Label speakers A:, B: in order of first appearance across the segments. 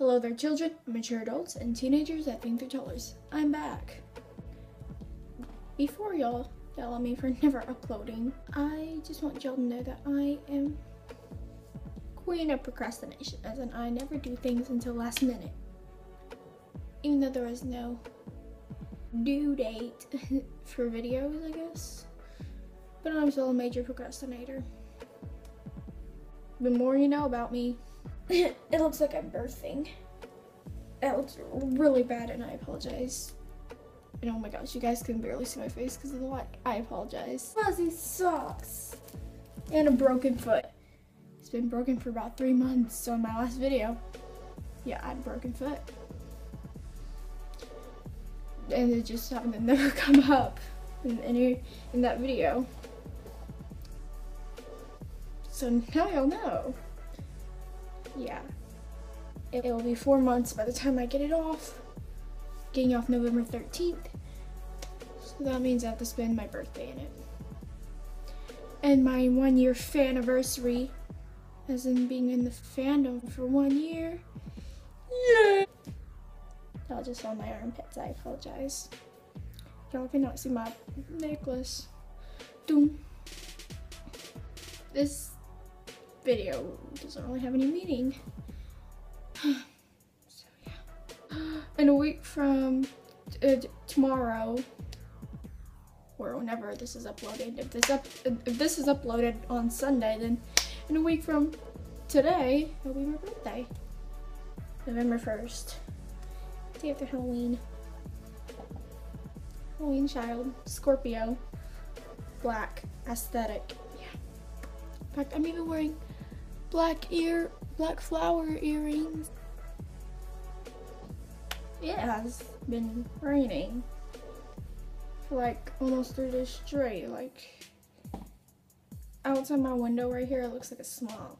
A: Hello there, children, mature adults, and teenagers that think they're toddlers. I'm back. Before y'all yell at me for never uploading, I just want y'all to know that I am queen of procrastination, as in I never do things until last minute. Even though there is no due date for videos, I guess. But I'm still a major procrastinator. The more you know about me, it looks like I'm birthing. That looks really bad and I apologize. And oh my gosh, you guys can barely see my face because of the light. I apologize. Fuzzy socks. And a broken foot. It's been broken for about three months. So in my last video, yeah, I had a broken foot. And it just happened to never come up in any in that video. So now y'all know. Yeah. It will be four months by the time I get it off. Getting off November 13th. So that means I have to spend my birthday in it. And my one year anniversary, as in being in the fandom for one year. Yeah! Y'all just saw my armpits, I apologize. Y'all cannot see my necklace. Doom. This video doesn't really have any meaning. so yeah. In a week from uh, tomorrow, or whenever this is uploaded, if this up if this is uploaded on Sunday, then in a week from today, it'll be my birthday. November 1st. Day after Halloween. Halloween child, Scorpio, black, aesthetic. Yeah. In fact, I'm even wearing black ear, black flower earrings. It has been raining like almost three days straight. Like outside my window right here, it looks like a swamp.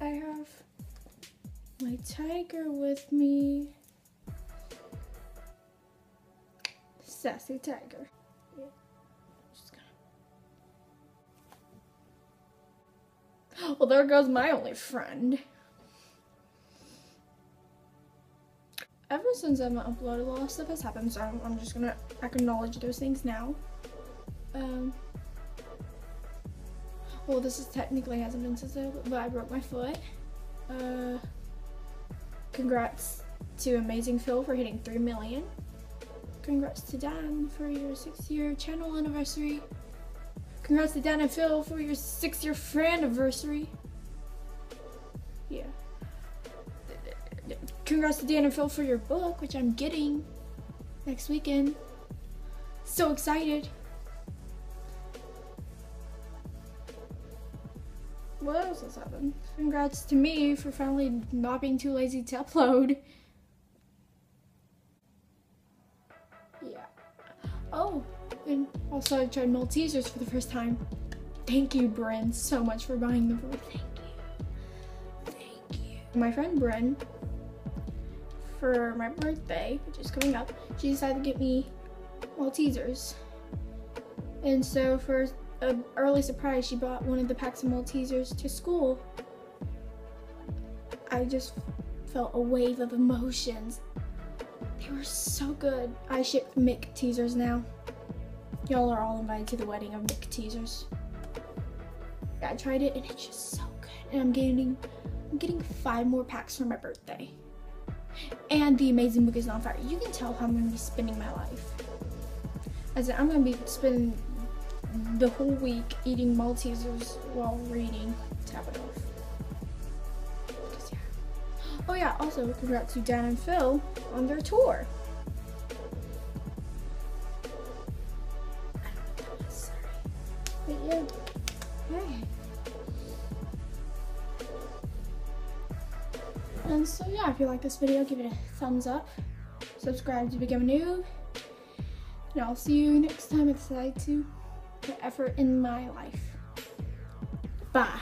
A: I have my tiger with me. Sassy tiger. Yeah. Well, there goes my only friend. Ever since I haven't uploaded, a lot of stuff has happened, so I'm, I'm just gonna acknowledge those things now. Um, well, this is technically hasn't been since I, but I broke my foot. Uh, congrats to Amazing Phil for hitting 3 million. Congrats to Dan for your six year channel anniversary. Congrats to Dan and Phil for your six year friend anniversary. Yeah. Congrats to Dan and Phil for your book, which I'm getting next weekend. So excited. What else has happened? Congrats to me for finally not being too lazy to upload. Yeah. Oh, and also I tried Maltesers for the first time. Thank you, Bryn, so much for buying them for me. Thank you. Thank you. My friend Bryn, for my birthday, which is coming up, she decided to get me Maltesers. And so for an early surprise, she bought one of the packs of Maltesers to school. I just felt a wave of emotions they were so good. I ship Mick teasers now. Y'all are all invited to the wedding of Nick teasers. I tried it and it's just so good. And I'm getting I'm getting five more packs for my birthday. And the amazing book is on fire. You can tell how I'm gonna be spending my life. As in, I'm gonna be spending the whole week eating Maltesers while reading Tap it. Oh yeah, also congrats to Dan and Phil on their tour. Yeah, hey. And so yeah, if you like this video, give it a thumbs up. Subscribe to become a noob. And I'll see you next time decide to put effort in my life. Bye.